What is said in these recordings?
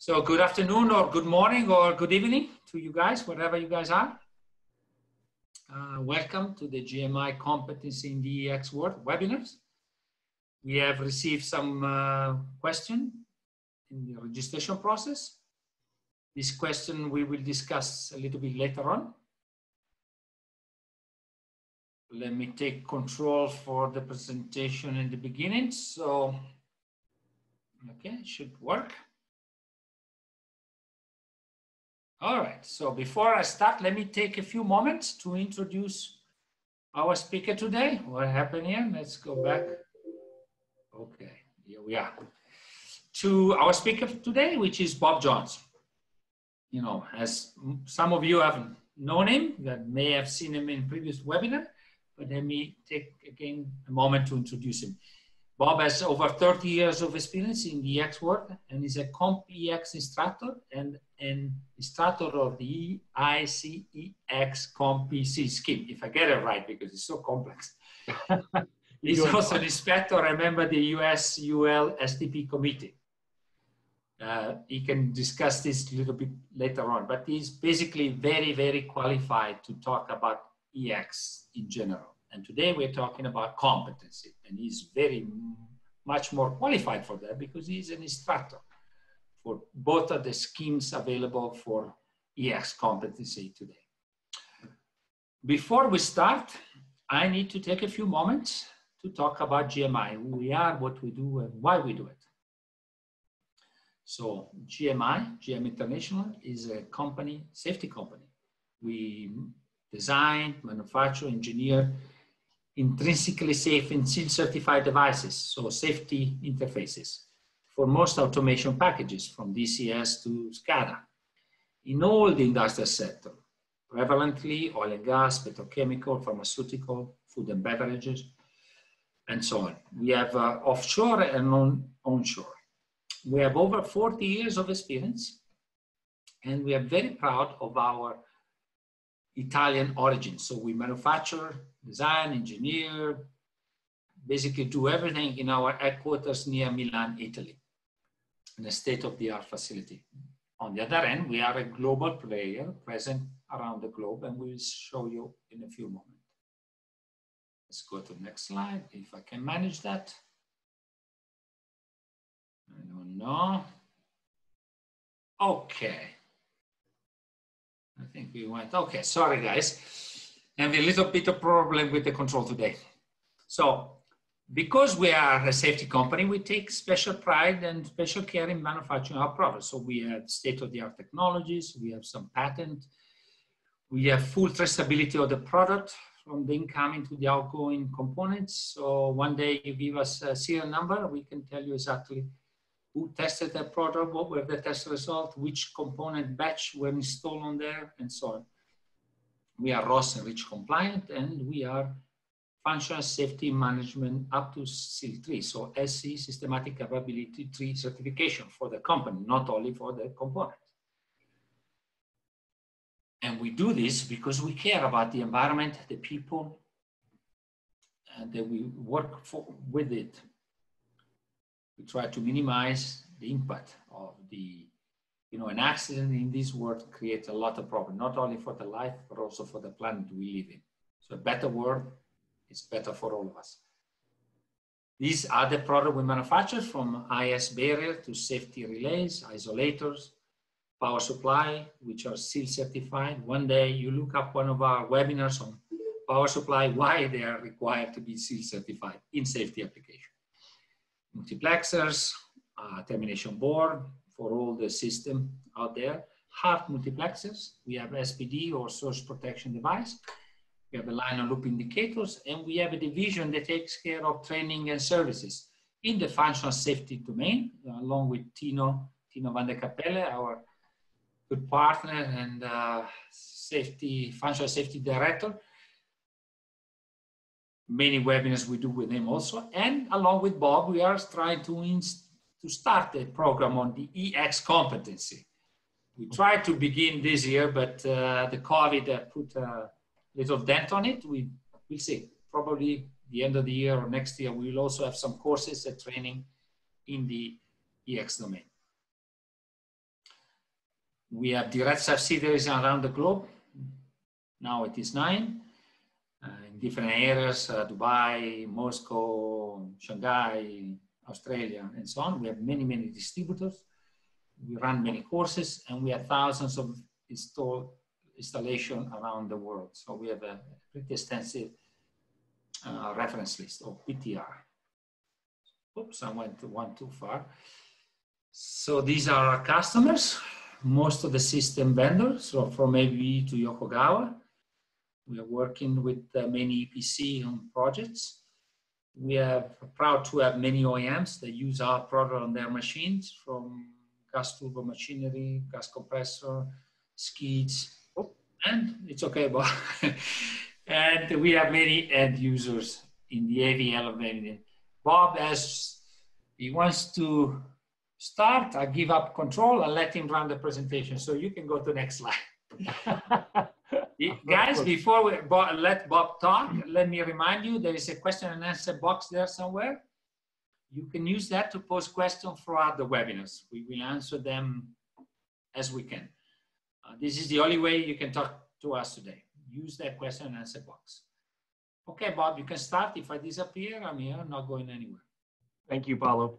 So good afternoon or good morning or good evening to you guys, wherever you guys are. Uh, welcome to the GMI Competency in the EX World webinars. We have received some uh, question in the registration process. This question we will discuss a little bit later on. Let me take control for the presentation in the beginning. So, okay, it should work. All right, so before I start, let me take a few moments to introduce our speaker today. What happened here? Let's go back. Okay, here we are. To our speaker today, which is Bob Jones. You know, as some of you have known him, that may have seen him in previous webinar, but let me take again a moment to introduce him. Bob has over 30 years of experience in the EX world and is a CompEX instructor and an instructor of the IECEx CoPC scheme, if I get it right, because it's so complex. He's also an inspector, a member of the US UL STP committee. Uh, he can discuss this a little bit later on, but he's basically very, very qualified to talk about EX in general. And today we're talking about competency, and he's very much more qualified for that because he's an instructor for both of the schemes available for EX competency today. Before we start, I need to take a few moments to talk about GMI, who we are, what we do, and why we do it. So GMI, GM International, is a company, safety company. We design, manufacture, engineer intrinsically safe and SIL certified devices, so safety interfaces for most automation packages from DCS to SCADA in all the industrial sector, prevalently oil and gas, petrochemical, pharmaceutical, food and beverages, and so on. We have uh, offshore and on, onshore. We have over 40 years of experience and we are very proud of our Italian origin. So we manufacture design, engineer, basically do everything in our headquarters near Milan, Italy, in a state-of-the-art facility. On the other end, we are a global player present around the globe, and we will show you in a few moments. Let's go to the next slide, if I can manage that. I don't know. Okay. I think we went, okay, sorry guys and a little bit of problem with the control today. So because we are a safety company, we take special pride and special care in manufacturing our products. So we have state-of-the-art technologies, we have some patent, we have full traceability of the product from the incoming to the outgoing components. So one day you give us a serial number, we can tell you exactly who tested that product, what were the test results, which component batch were installed on there, and so on we are RoHS and REACH compliant, and we are functional safety management up to SIL 3, so SC Systematic Capability 3 certification for the company, not only for the component. And we do this because we care about the environment, the people, and that we work for, with it. We try to minimize the impact of the you know, an accident in this world creates a lot of problem, not only for the life, but also for the planet we live in. So a better world is better for all of us. These are the products we manufacture from IS barrier to safety relays, isolators, power supply, which are SIL certified. One day you look up one of our webinars on power supply, why they are required to be SIL certified in safety application. Multiplexers, uh, termination board, for all the system out there. HART multiplexers, we have SPD or surge protection device. We have a line of loop indicators, and we have a division that takes care of training and services in the functional safety domain, along with Tino, Tino van der Capelle, our good partner and uh, safety, functional safety director. Many webinars we do with him also. And along with Bob, we are trying to inst to start a program on the EX competency. We tried to begin this year, but uh, the COVID uh, put a little dent on it. We we'll see. Probably the end of the year or next year, we will also have some courses and training in the EX domain. We have direct subsidiaries around the globe. Now it is nine in different areas, uh, Dubai, Moscow, Shanghai, Australia, and so on. We have many, many distributors. We run many courses and we have thousands of install, installation around the world. So we have a pretty extensive uh, reference list or PTR. Oops, I went one too far. So these are our customers, most of the system vendors, so from ABB to Yokogawa. We are working with uh, many EPC on projects. We are proud to have many OEMs that use our product on their machines from gas turbo machinery, gas compressor, skids, oh, and it's okay, but and we have many end users in the AV element. Bob, as he wants to start, I give up control and let him run the presentation. So you can go to the next slide. Guys, before we let Bob talk, let me remind you there is a question and answer box there somewhere. You can use that to post questions throughout the webinars. We will answer them as we can. Uh, this is the only way you can talk to us today. Use that question and answer box. Okay, Bob, you can start. If I disappear, I'm here, not going anywhere. Thank you, Paulo.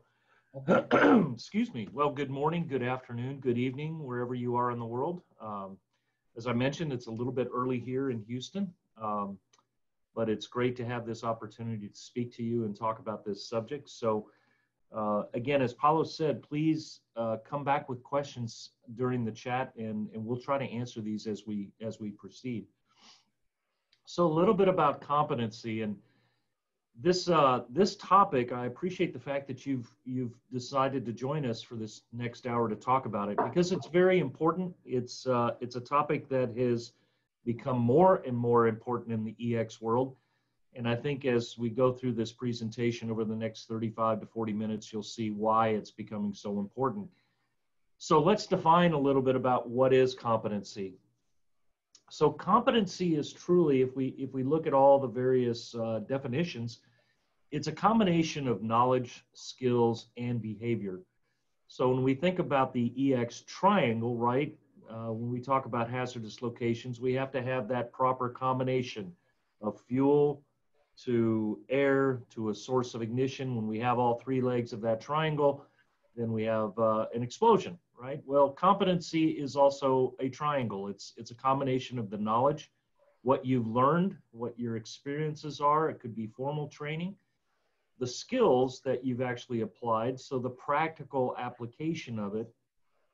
Okay. Excuse me. Well, good morning, good afternoon, good evening, wherever you are in the world. Um, as I mentioned, it's a little bit early here in Houston, um, but it's great to have this opportunity to speak to you and talk about this subject. So, uh, again, as Paulo said, please uh, come back with questions during the chat, and, and we'll try to answer these as we as we proceed. So, a little bit about competency and this uh, this topic, I appreciate the fact that you've you've decided to join us for this next hour to talk about it because it's very important. It's uh, it's a topic that has become more and more important in the EX world, and I think as we go through this presentation over the next 35 to 40 minutes, you'll see why it's becoming so important. So let's define a little bit about what is competency. So competency is truly, if we if we look at all the various uh, definitions, it's a combination of knowledge, skills, and behavior. So when we think about the EX triangle, right, uh, when we talk about hazardous locations, we have to have that proper combination of fuel to air to a source of ignition. When we have all three legs of that triangle, then we have uh, an explosion, right? Well, competency is also a triangle. It's, it's a combination of the knowledge, what you've learned, what your experiences are. It could be formal training the skills that you've actually applied, so the practical application of it,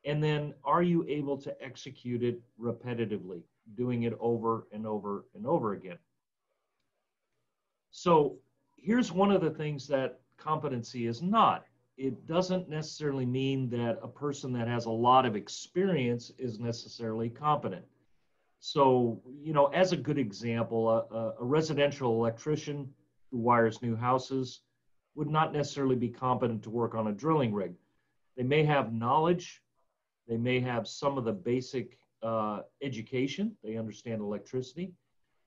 and then are you able to execute it repetitively, doing it over and over and over again? So here's one of the things that competency is not. It doesn't necessarily mean that a person that has a lot of experience is necessarily competent. So, you know, as a good example, a, a residential electrician who wires new houses would not necessarily be competent to work on a drilling rig. They may have knowledge, they may have some of the basic uh, education, they understand electricity,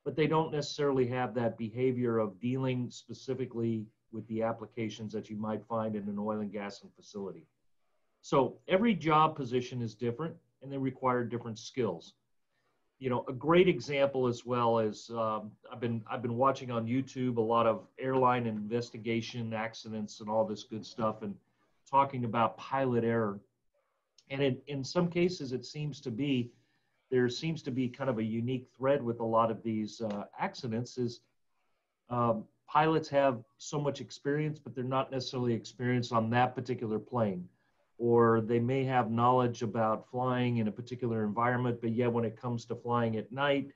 but they don't necessarily have that behavior of dealing specifically with the applications that you might find in an oil and gas facility. So every job position is different and they require different skills you know, a great example as well as um, I've been I've been watching on YouTube a lot of airline investigation accidents and all this good stuff, and talking about pilot error. And in, in some cases, it seems to be there seems to be kind of a unique thread with a lot of these uh, accidents is um, pilots have so much experience, but they're not necessarily experienced on that particular plane or they may have knowledge about flying in a particular environment, but yet when it comes to flying at night,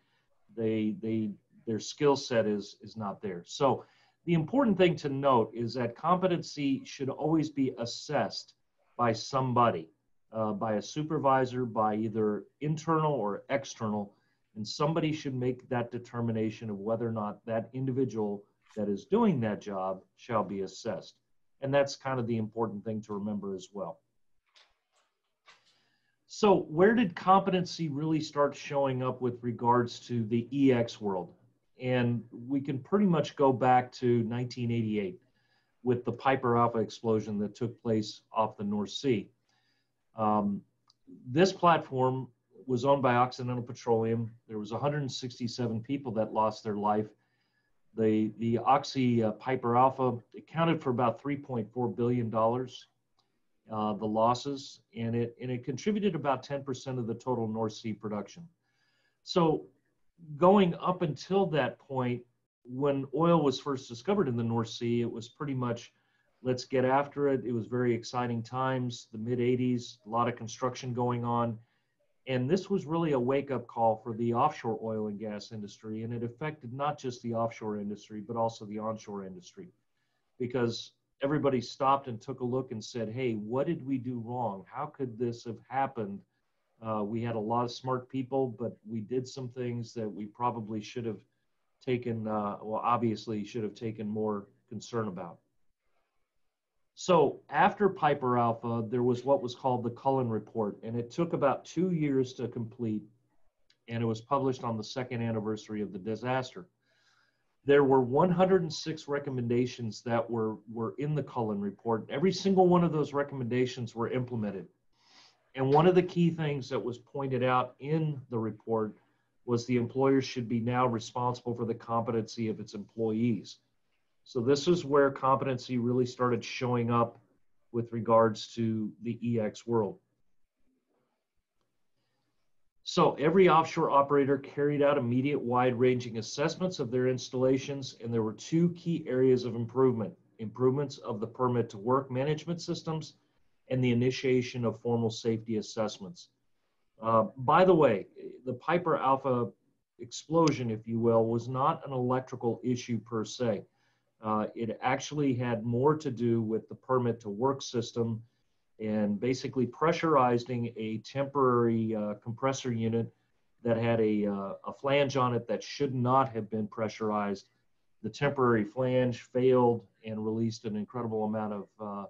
they they their skill set is is not there. So the important thing to note is that competency should always be assessed by somebody, uh, by a supervisor, by either internal or external, and somebody should make that determination of whether or not that individual that is doing that job shall be assessed. And that's kind of the important thing to remember as well. So, where did competency really start showing up with regards to the EX world? And we can pretty much go back to 1988 with the Piper Alpha explosion that took place off the North Sea. Um, this platform was owned by Occidental Petroleum. There was 167 people that lost their life. The the Oxy uh, Piper Alpha accounted for about 3.4 billion dollars, uh, the losses, and it and it contributed about 10% of the total North Sea production. So, going up until that point, when oil was first discovered in the North Sea, it was pretty much let's get after it. It was very exciting times, the mid 80s, a lot of construction going on and this was really a wake up call for the offshore oil and gas industry. And it affected not just the offshore industry, but also the onshore industry. Because everybody stopped and took a look and said, hey, what did we do wrong? How could this have happened? Uh, we had a lot of smart people, but we did some things that we probably should have taken, uh, well, obviously, should have taken more concern about. So after Piper Alpha, there was what was called the Cullen Report, and it took about two years to complete, and it was published on the second anniversary of the disaster. There were 106 recommendations that were, were in the Cullen Report. Every single one of those recommendations were implemented. And one of the key things that was pointed out in the report was the employer should be now responsible for the competency of its employees. So this is where competency really started showing up with regards to the EX world. So every offshore operator carried out immediate wide-ranging assessments of their installations, and there were two key areas of improvement. Improvements of the permit to work management systems and the initiation of formal safety assessments. Uh, by the way, the Piper Alpha explosion, if you will, was not an electrical issue per se. Uh, it actually had more to do with the permit to work system and basically pressurizing a temporary uh, compressor unit that had a, uh, a flange on it that should not have been pressurized. The temporary flange failed and released an incredible amount of uh,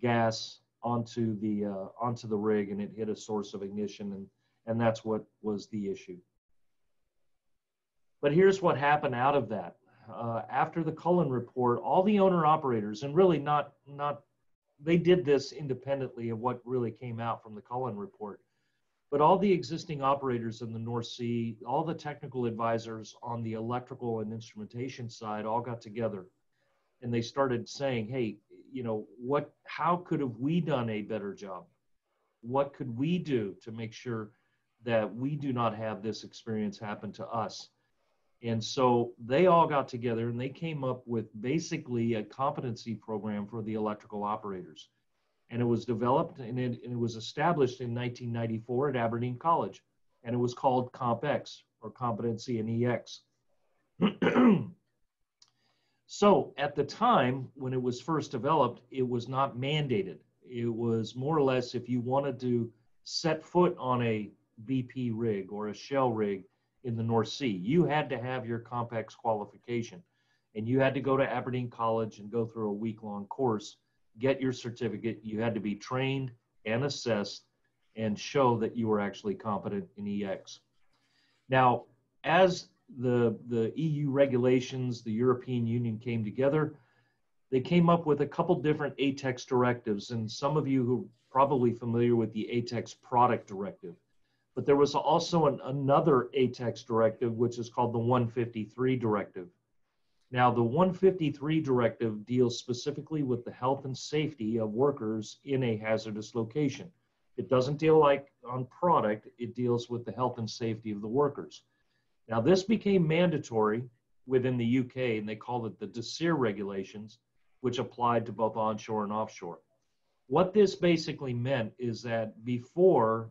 gas onto the uh, onto the rig, and it hit a source of ignition, and and that's what was the issue. But here's what happened out of that uh, after the Cullen report, all the owner operators, and really not not they did this independently of what really came out from the Cullen report, but all the existing operators in the North Sea, all the technical advisors on the electrical and instrumentation side, all got together, and they started saying, "Hey, you know what? How could have we done a better job? What could we do to make sure?" that we do not have this experience happen to us. And so they all got together and they came up with basically a competency program for the electrical operators. And it was developed and it, and it was established in 1994 at Aberdeen College. And it was called CompEx or Competency in EX. so at the time when it was first developed, it was not mandated. It was more or less if you wanted to set foot on a BP rig or a Shell rig, in the North Sea. You had to have your Compex qualification and you had to go to Aberdeen College and go through a week long course, get your certificate. You had to be trained and assessed and show that you were actually competent in EX. Now, as the, the EU regulations, the European Union came together, they came up with a couple different ATEX directives. And some of you who are probably familiar with the ATEX product directive. But there was also an, another ATEX directive, which is called the 153 directive. Now, the 153 directive deals specifically with the health and safety of workers in a hazardous location. It doesn't deal like on product, it deals with the health and safety of the workers. Now, this became mandatory within the UK, and they called it the DSEAR regulations, which applied to both onshore and offshore. What this basically meant is that before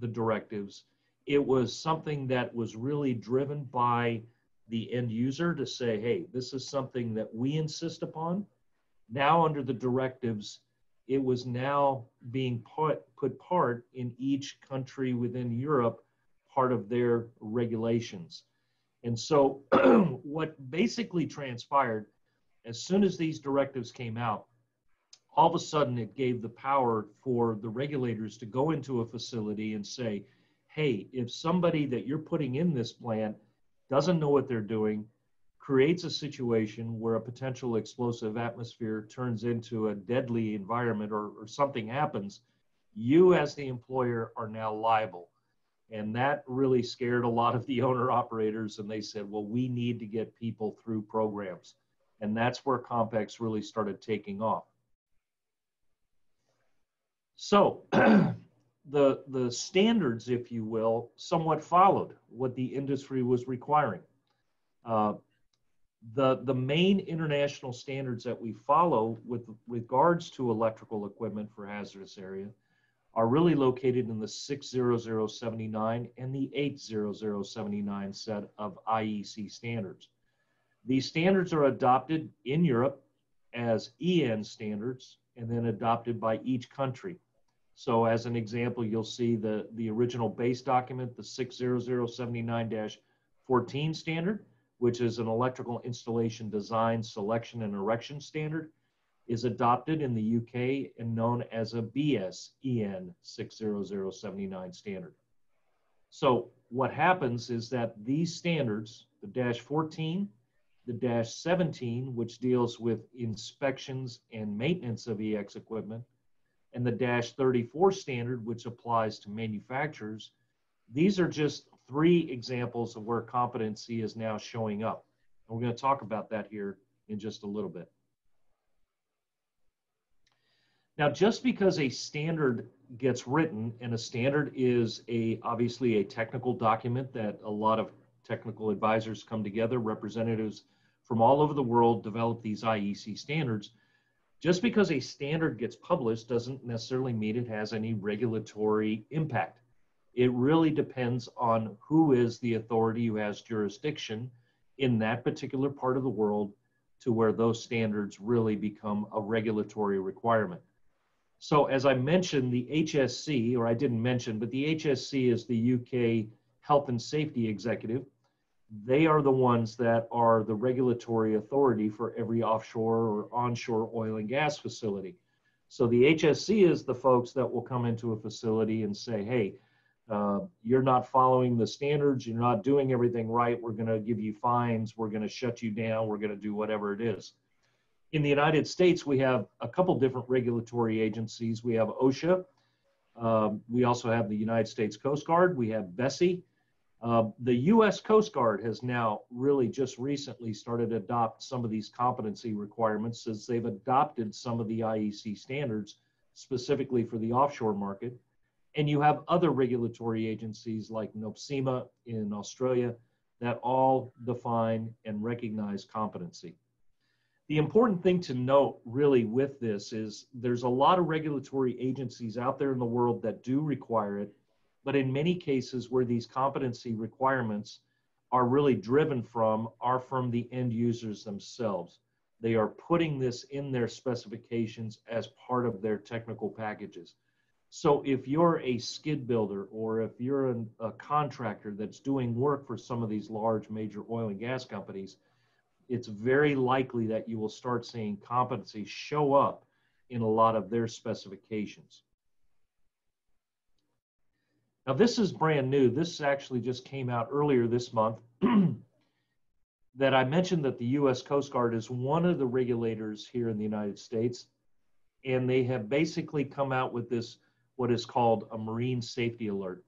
the directives. It was something that was really driven by the end user to say, hey, this is something that we insist upon. Now, under the directives, it was now being put, put part in each country within Europe, part of their regulations. And so, what basically transpired as soon as these directives came out, all of a sudden it gave the power for the regulators to go into a facility and say, hey, if somebody that you're putting in this plant doesn't know what they're doing, creates a situation where a potential explosive atmosphere turns into a deadly environment or, or something happens, you as the employer are now liable. And that really scared a lot of the owner operators. And they said, well, we need to get people through programs. And that's where Compex really started taking off. So the, the standards, if you will, somewhat followed what the industry was requiring. Uh, the, the main international standards that we follow with regards to electrical equipment for hazardous area are really located in the 60079 and the 80079 set of IEC standards. These standards are adopted in Europe as EN standards and then adopted by each country. So as an example, you'll see the, the original base document, the 60079-14 standard, which is an electrical installation design, selection, and erection standard is adopted in the UK and known as a BS EN 60079 standard. So what happens is that these standards, the dash 14, the dash 17, which deals with inspections and maintenance of EX equipment, and the dash 34 standard, which applies to manufacturers, these are just three examples of where competency is now showing up. And we're going to talk about that here in just a little bit. Now, just because a standard gets written, and a standard is a obviously a technical document that a lot of technical advisors come together, representatives from all over the world develop these IEC standards. Just because a standard gets published doesn't necessarily mean it has any regulatory impact. It really depends on who is the authority who has jurisdiction in that particular part of the world to where those standards really become a regulatory requirement. So as I mentioned, the HSC, or I didn't mention, but the HSC is the UK Health and Safety Executive. They are the ones that are the regulatory authority for every offshore or onshore oil and gas facility. So the HSC is the folks that will come into a facility and say, hey, uh, you're not following the standards, you're not doing everything right, we're going to give you fines, we're going to shut you down, we're going to do whatever it is in the United States, we have a couple different regulatory agencies. We have OSHA. Um, we also have the United States Coast Guard. We have BSEE. Uh, the U.S. Coast Guard has now really just recently started to adopt some of these competency requirements as they've adopted some of the IEC standards specifically for the offshore market. And you have other regulatory agencies like NOPSEMA in Australia that all define and recognize competency. The important thing to note really with this is there's a lot of regulatory agencies out there in the world that do require it, but in many cases where these competency requirements are really driven from are from the end users themselves. They are putting this in their specifications as part of their technical packages. So if you're a skid builder or if you're an, a contractor that's doing work for some of these large major oil and gas companies, it's very likely that you will start seeing competency show up in a lot of their specifications. Now, this is brand new. This actually just came out earlier this month. that I mentioned that the U.S. Coast Guard is one of the regulators here in the United States, and they have basically come out with this, what is called a marine safety alert.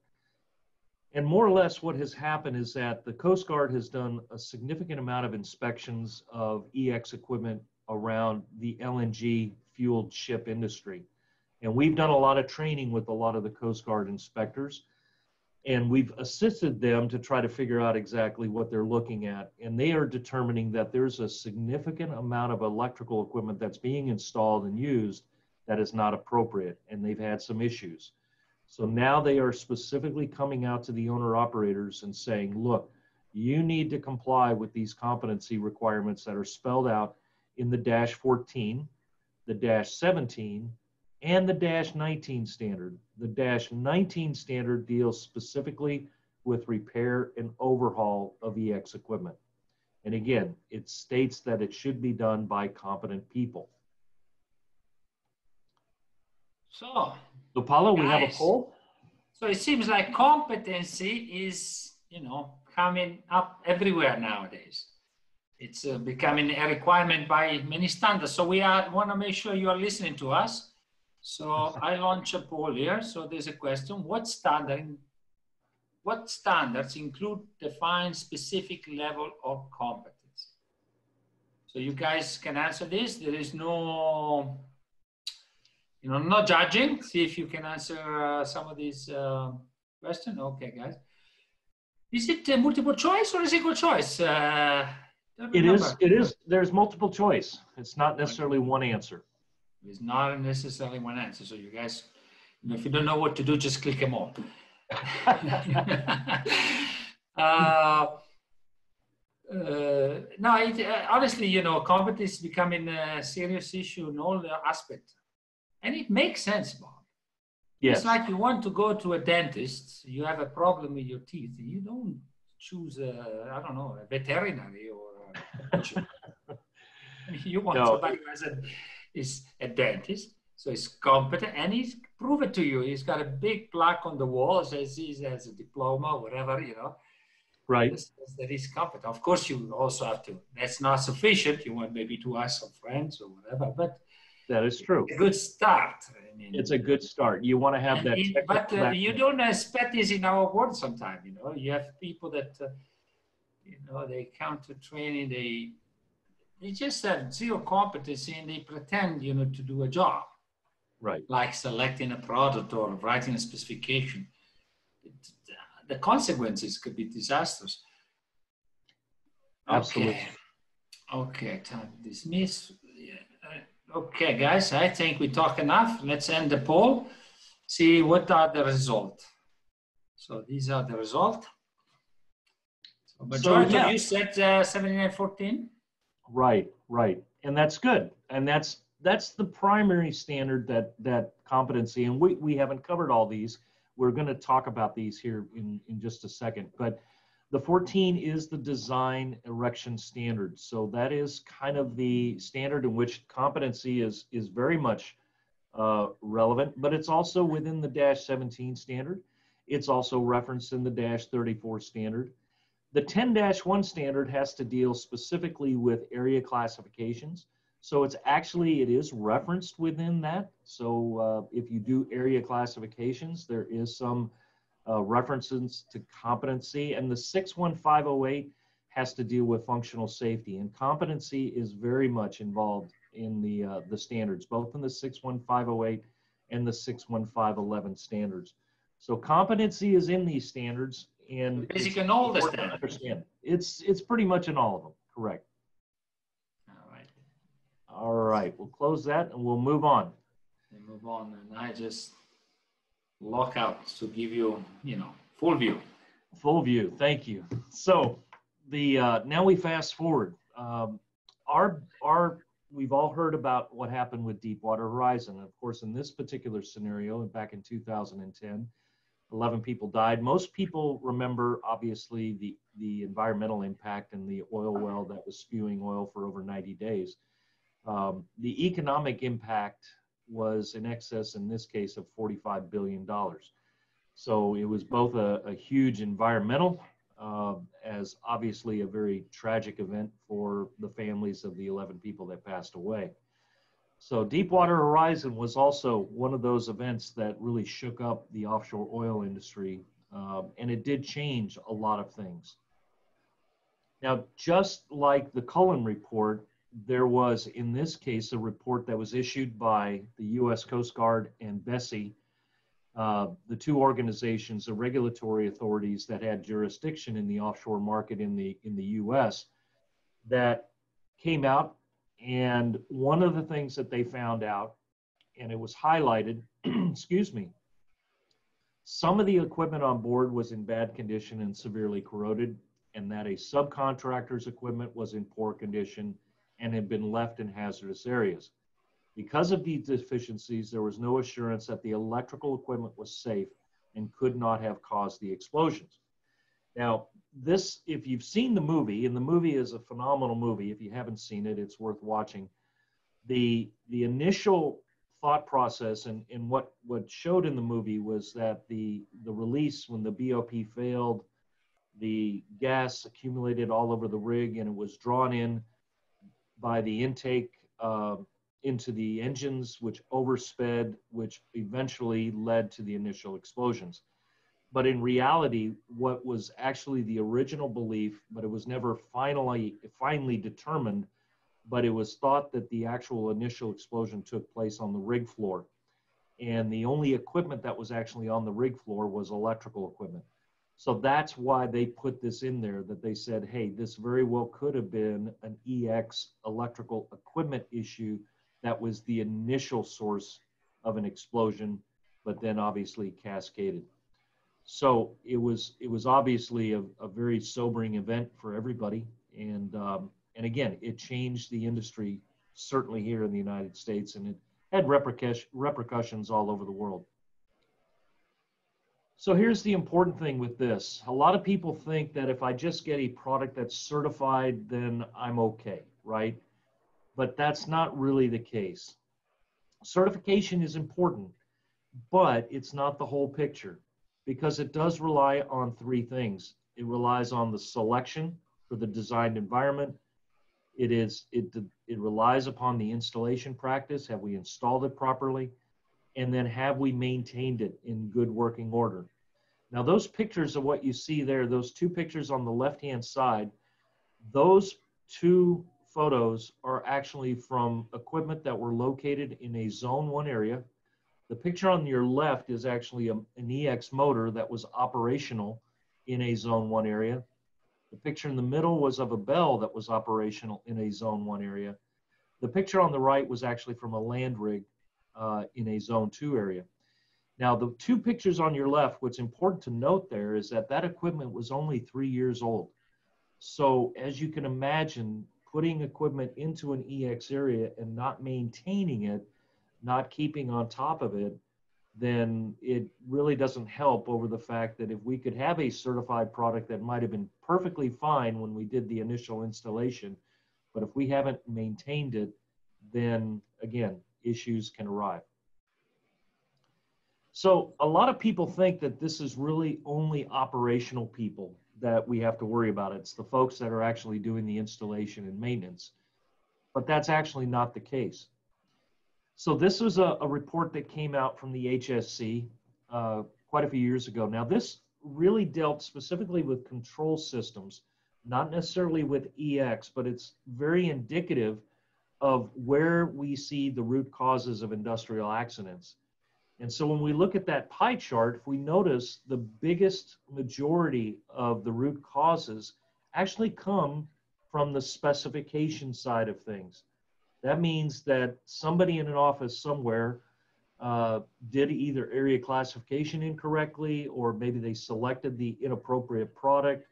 And more or less, what has happened is that the Coast Guard has done a significant amount of inspections of EX equipment around the LNG fueled ship industry. And we've done a lot of training with a lot of the Coast Guard inspectors. And we've assisted them to try to figure out exactly what they're looking at. And they are determining that there's a significant amount of electrical equipment that's being installed and used that is not appropriate. And they've had some issues. So now they are specifically coming out to the owner operators and saying, look, you need to comply with these competency requirements that are spelled out in the dash 14, the dash 17, and the dash 19 standard. The dash 19 standard deals specifically with repair and overhaul of EX equipment. And again, it states that it should be done by competent people. So so we have a poll. So it seems like competency is, you know, coming up everywhere nowadays. It's uh, becoming a requirement by many standards. So we are want to make sure you are listening to us. So I launch a poll here. So there's a question, what standard, what standards include defined specific level of competence? So you guys can answer this. There is no, you know, no judging. See if you can answer uh, some of these uh, questions. Okay, guys. Is it uh, multiple choice or a single choice? Uh, it is. It is. There's multiple choice. It's not necessarily one answer. It's not necessarily one answer. So you guys, you know, if you don't know what to do, just click them all. uh, uh, no, it, uh, honestly, you know, COVID is becoming a serious issue in all the aspects. And it makes sense, Bob. Yes. It's like you want to go to a dentist, you have a problem with your teeth, you don't choose, a, I don't know, a veterinary or a you want no. somebody who has a, is a dentist, so he's competent and he's proven to you. He's got a big plaque on the wall, says he has a diploma, whatever, you know. Right. That is competent. Of course you also have to that's not sufficient. You want maybe to ask some friends or whatever but that is true. a good start I mean, it's a good start. You want to have that it, but uh, you don't expect this in our world sometimes you know. You have people that uh, you know they come to training they they just have zero competency and they pretend you know to do a job right like selecting a product or writing a specification the consequences could be disastrous. Absolutely. Okay, okay time dismiss. Okay, guys, I think we talk enough. Let's end the poll. See what are the result. So these are the result. So majority so, yeah. of you said uh, 7914. Right, right, and that's good, and that's that's the primary standard that that competency, and we we haven't covered all these we're going to talk about these here in, in just a second. But the 14 is the design erection standard. So that is kind of the standard in which competency is, is very much uh, relevant, but it's also within the Dash 17 standard. It's also referenced in the Dash 34 standard. The 10-1 standard has to deal specifically with area classifications. So it's actually, it is referenced within that. So uh, if you do area classifications, there is some uh, references to competency and the 61508 has to deal with functional safety and competency is very much involved in the, uh, the standards, both in the 61508 and the 61511 standards. So competency is in these standards and basically in all the standards. Understand. It's, it's pretty much in all of them, correct. All right, we'll close that and we'll move on. And move on, and I just lock out to give you, you know, full view. Full view. Thank you. So the uh, now we fast forward. Um, our our we've all heard about what happened with Deepwater Horizon. Of course, in this particular scenario, back in 2010, 11 people died. Most people remember, obviously, the the environmental impact and the oil well that was spewing oil for over 90 days. Um, the economic impact was in excess, in this case, of $45 billion. So it was both a, a huge environmental, uh, as obviously a very tragic event for the families of the 11 people that passed away. So Deepwater Horizon was also one of those events that really shook up the offshore oil industry, um, and it did change a lot of things. Now, just like the Cullen report, there was, in this case, a report that was issued by the U.S. Coast Guard and BSEE, uh, the two organizations, the regulatory authorities that had jurisdiction in the offshore market in the in the U.S. that came out, and one of the things that they found out, and it was highlighted, excuse me, some of the equipment on board was in bad condition and severely corroded, and that a subcontractor's equipment was in poor condition and had been left in hazardous areas. Because of these deficiencies, there was no assurance that the electrical equipment was safe and could not have caused the explosions. Now, this, if you've seen the movie, and the movie is a phenomenal movie, if you haven't seen it, it's worth watching. The, the initial thought process and, and what, what showed in the movie was that the, the release, when the BOP failed, the gas accumulated all over the rig and it was drawn in by the intake uh, into the engines, which oversped, which eventually led to the initial explosions. But in reality, what was actually the original belief, but it was never finally finally determined, but it was thought that the actual initial explosion took place on the rig floor. And the only equipment that was actually on the rig floor was electrical equipment. So that's why they put this in there that they said, hey, this very well could have been an EX electrical equipment issue that was the initial source of an explosion, but then obviously cascaded. So it was it was obviously a, a very sobering event for everybody, and um, and again, it changed the industry certainly here in the United States, and it had repercussions all over the world. So here's the important thing with this. A lot of people think that if I just get a product that's certified, then I'm okay, right? But that's not really the case. Certification is important, but it's not the whole picture because it does rely on three things. It relies on the selection for the designed environment. It is it it relies upon the installation practice. Have we installed it properly? and then have we maintained it in good working order? Now, those pictures of what you see there, those two pictures on the left hand side, those two photos are actually from equipment that were located in a zone one area. The picture on your left is actually a, an EX motor that was operational in a zone one area. The picture in the middle was of a bell that was operational in a zone one area. The picture on the right was actually from a land rig uh, in a zone two area. Now, the two pictures on your left, what's important to note there is that that equipment was only three years old. So, as you can imagine, putting equipment into an EX area and not maintaining it, not keeping on top of it, then it really doesn't help over the fact that if we could have a certified product that might have been perfectly fine when we did the initial installation, but if we haven't maintained it, then again, issues can arrive. So a lot of people think that this is really only operational people that we have to worry about. It's the folks that are actually doing the installation and maintenance. But that's actually not the case. So this was a, a report that came out from the HSC uh, quite a few years ago. Now this really dealt specifically with control systems, not necessarily with EX, but it's very indicative of where we see the root causes of industrial accidents. And so when we look at that pie chart, if we notice the biggest majority of the root causes actually come from the specification side of things. That means that somebody in an office somewhere uh, did either area classification incorrectly, or maybe they selected the inappropriate product,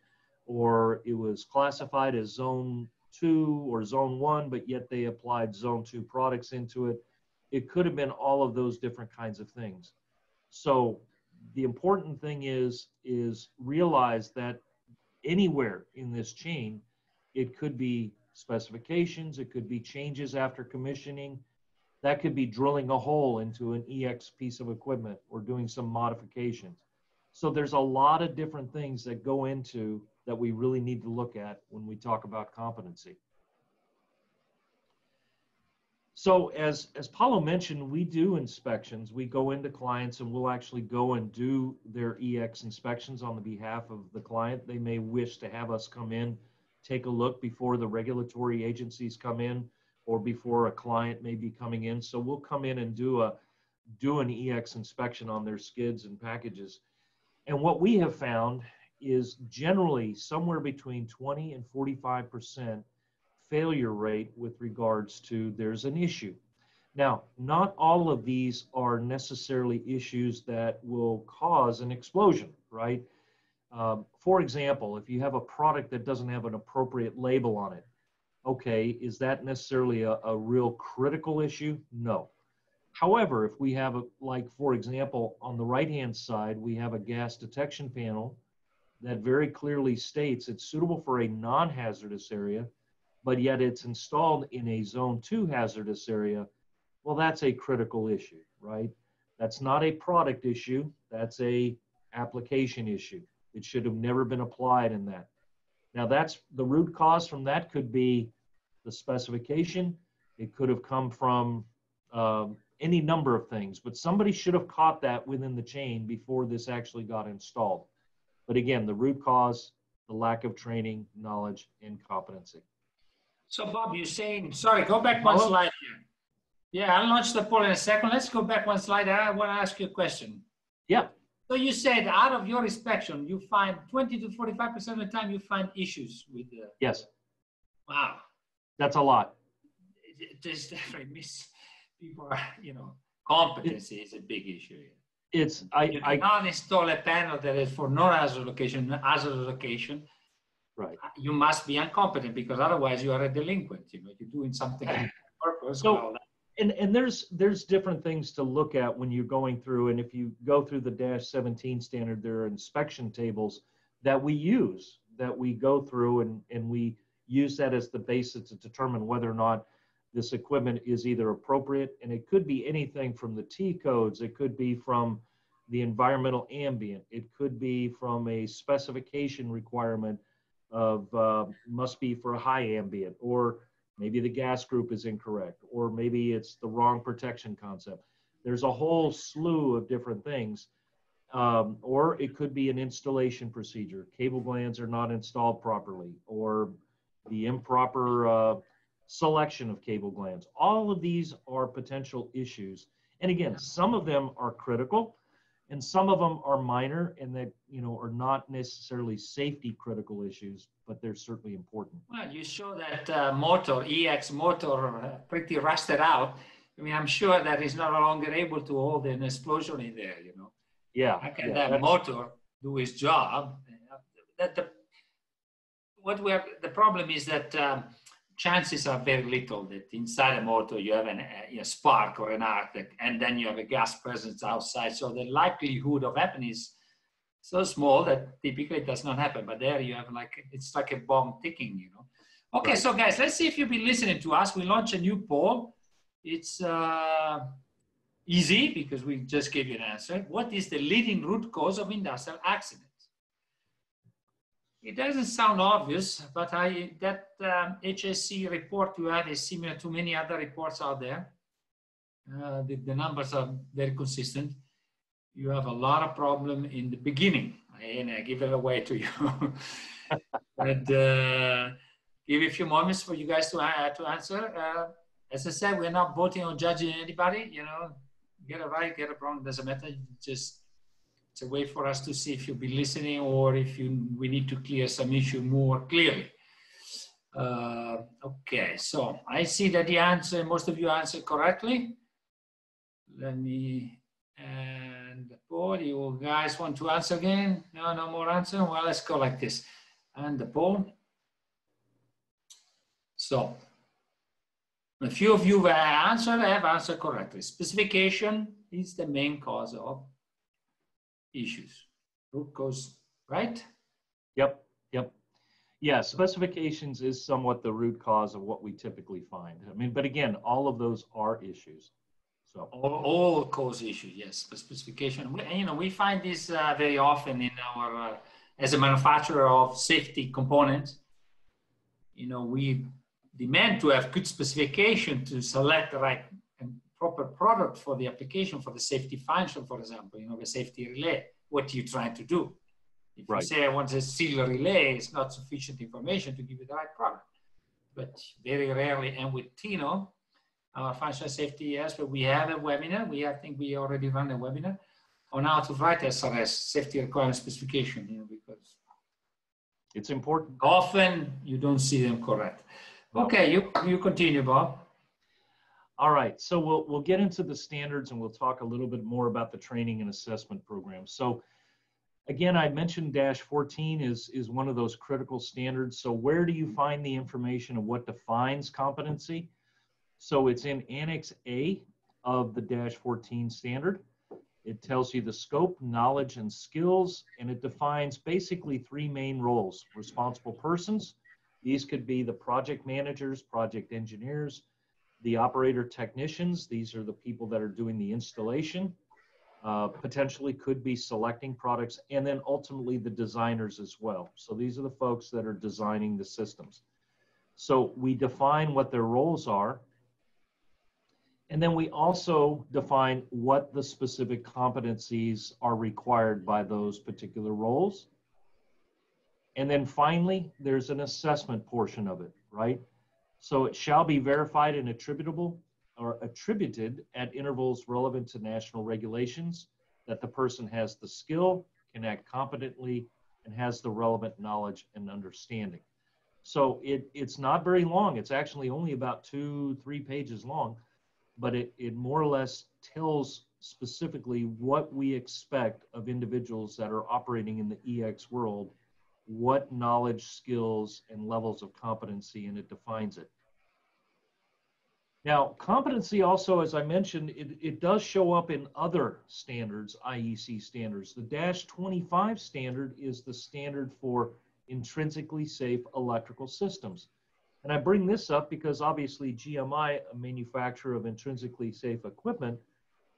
or it was classified as zone two or zone one, but yet they applied zone two products into it. It could have been all of those different kinds of things. So the important thing is is realize that anywhere in this chain, it could be specifications, it could be changes after commissioning, that could be drilling a hole into an EX piece of equipment or doing some modifications. So there's a lot of different things that go into that we really need to look at when we talk about competency. So as, as Paulo mentioned, we do inspections. We go into clients and we'll actually go and do their EX inspections on the behalf of the client. They may wish to have us come in, take a look before the regulatory agencies come in or before a client may be coming in. So we'll come in and do a do an EX inspection on their skids and packages. And what we have found is generally somewhere between 20 and 45 percent failure rate with regards to there's an issue. Now, not all of these are necessarily issues that will cause an explosion, right? Um, for example, if you have a product that doesn't have an appropriate label on it, okay, is that necessarily a, a real critical issue? No. However, if we have, a, like, for example, on the right hand side, we have a gas detection panel that very clearly states it's suitable for a non hazardous area but yet it's installed in a zone two hazardous area, well, that's a critical issue, right? That's not a product issue, that's a application issue. It should have never been applied in that. Now that's the root cause from that could be the specification, It could have come from um, any number of things, but somebody should have caught that within the chain before this actually got installed. But again, the root cause, the lack of training, knowledge, and competency. So Bob, you're saying, sorry, go back one slide here. Yeah, I'll launch the poll in a second. Let's go back one slide. I want to ask you a question. So you said out of your inspection, you find 20 to 45% of the time you find issues with the. Yes. Wow. That's a lot. There's definitely miss people are, you know, competency is a big issue. It's, I, you I cannot install a panel that is for non-hazard location, hazard location. Right. You must be incompetent because otherwise you are a delinquent. You know, you're doing something on purpose. So, well, and and there's there's different things to look at when you're going through and if you go through the dash 17 standard there are inspection tables that we use that we go through and and we use that as the basis to determine whether or not this equipment is either appropriate. And it could be anything from the T codes. It could be from the environmental ambient. It could be from a specification requirement of uh, must be for a high ambient or Maybe the gas group is incorrect, or maybe it's the wrong protection concept. There's a whole slew of different things. Um, or it could be an installation procedure. Cable glands are not installed properly, or the improper uh, selection of cable glands. All of these are potential issues. And again, some of them are critical, and some of them are minor and that you know are not necessarily safety critical issues but they're certainly important. Well you show that uh, motor ex motor uh, pretty rusted out. I mean i'm sure that is no longer able to hold an explosion in there you know. Yeah how can yeah, that motor do his job? That the what we have the problem is that um, chances are very little that inside a motor you have an, a, a spark or an arc and then you have a gas presence outside. So the likelihood of happening is so small that typically it does not happen. But there you have like, it's like a bomb ticking, you know. Okay, right. so guys, let's see if you've been listening to us. We launched a new poll. It's uh, easy because we just gave you an answer. What is the leading root cause of industrial accidents? It doesn't sound obvious, but I, that um, HSE report you have is similar to many other reports out there. Uh, the, the, numbers are very consistent. You have a lot of problem in the beginning, and I give it away to you. and uh, give a few moments for you guys to, uh, to answer. Uh, as I said, we're not voting or judging anybody. You know, get it right, get it wrong, doesn't matter. Just it's a way for us to see if you'll be listening or if you we need to clear some issue more clearly. Uh, okay, so I see that the answer, most of you answered correctly. Let me, and the poll, you guys want to answer again? No, no more answer? Well, let's go like this. And the poll. So, a few of you have answered, have answered correctly. Specification is the main cause of issues. Root cause, right? Yep, yep. Yeah, specifications is somewhat the root cause of what we typically find. I mean, but again, all of those are issues. So all, all cause issues, yes. Specification, we, you know, we find this uh, very often in our uh, as a manufacturer of safety components. You know, we demand to have good specification to select the right proper product for the application for the safety function, for example, you know, the safety relay, what you're trying to do. If right. you say I want a SIL relay, it's not sufficient information to give you the right product. But very rarely, and with Tino, our functional safety expert, we have a webinar. We I think we already run a webinar on how to write SRS safety requirement specification, you know, because it's important. Often you don't see them correct. Okay, you you continue, Bob. All right, so we'll we'll get into the standards and we'll talk a little bit more about the training and assessment program. So again, I mentioned Dash 14 is is one of those critical standards. So where do you find the information of what defines competency? So it's in Annex A of the Dash 14 standard. It tells you the scope, knowledge, and skills, and it defines basically three main roles. Responsible persons, these could be the project managers, project engineers, the operator technicians, these are the people that are doing the installation, uh, potentially could be selecting products, and then ultimately the designers as well. So these are the folks that are designing the systems. So we define what their roles are, And then we also define what the specific competencies are required by those particular roles. And then finally, there's an assessment portion of it, right? So it shall be verified and attributable or attributed at intervals relevant to national regulations that the person has the skill, can act competently, and has the relevant knowledge and understanding. So it, it's not very long. It's actually only about two, three pages long, but it, it more or less tells specifically what we expect of individuals that are operating in the EX world, what knowledge, skills, and levels of competency, and it defines it. Now, competency also, as I mentioned, it, it does show up in other standards, IEC standards. The Dash 25 standard is the standard for intrinsically safe electrical systems. And I bring this up because obviously GMI, a manufacturer of intrinsically safe equipment,